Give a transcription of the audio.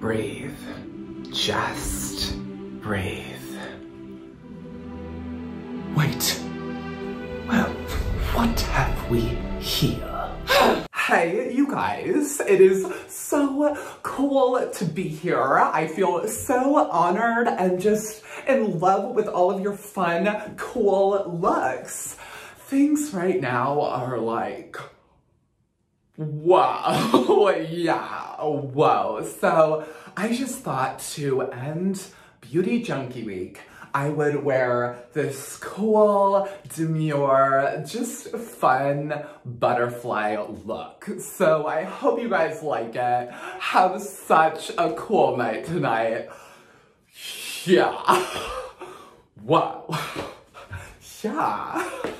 breathe. Just breathe. Wait. Well, what have we here? Hey, you guys, it is so cool to be here. I feel so honored and just in love with all of your fun, cool looks. Things right now are like, whoa, yeah, whoa. So I just thought to end Beauty Junkie Week I would wear this cool, demure, just fun butterfly look. So I hope you guys like it. Have such a cool night tonight. Yeah. Whoa. Yeah.